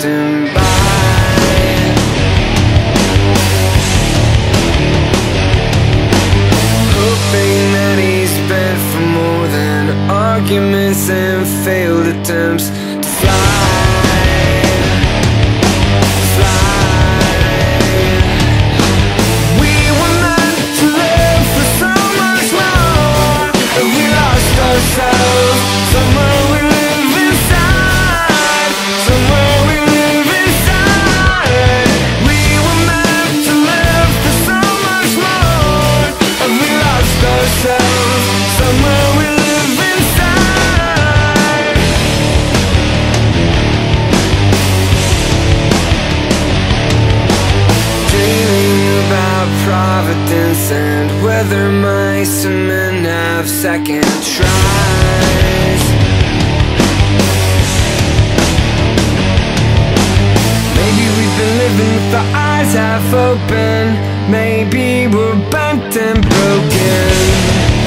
drifting Our eyes half open. Maybe we're bent and broken.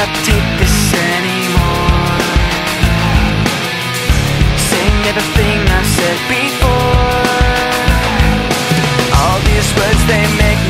cannot take this anymore Saying everything I said before All these words, they make me.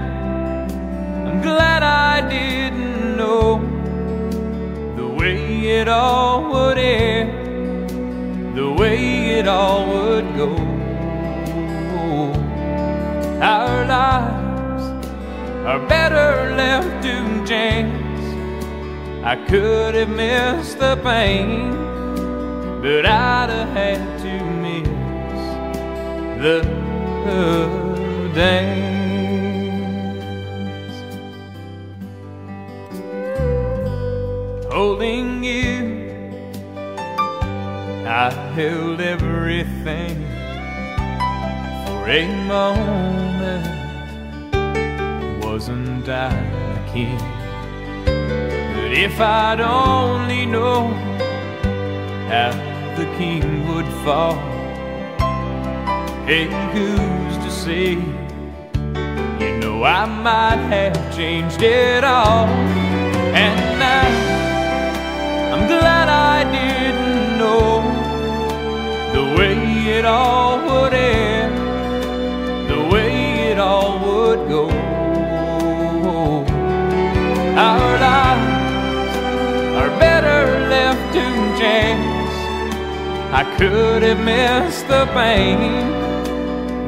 glad I didn't know The way it all would end The way it all would go. Our lives are better left to chance. I could have missed the pain But I'd have had to miss the day I held everything for a moment. Wasn't I the king? But if I'd only known how the king would fall, hey, who's to say? You know I might have changed it all, and now could have missed the pain,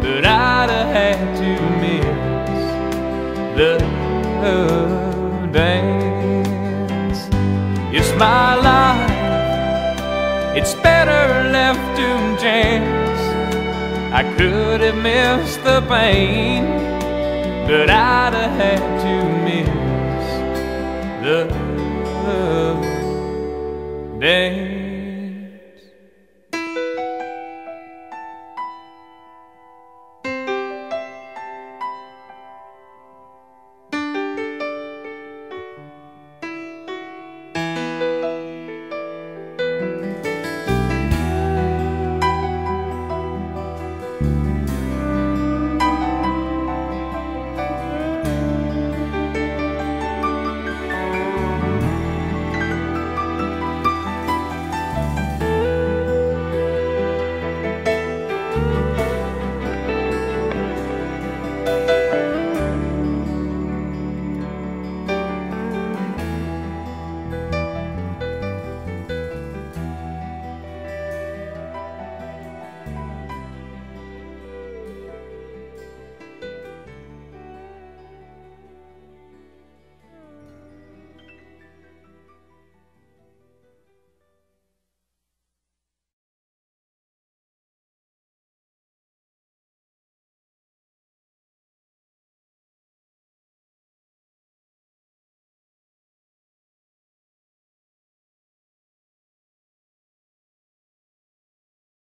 but I'd have had to miss the dance. It's my life. It's better left to chance. I could have missed the pain, but I'd have had to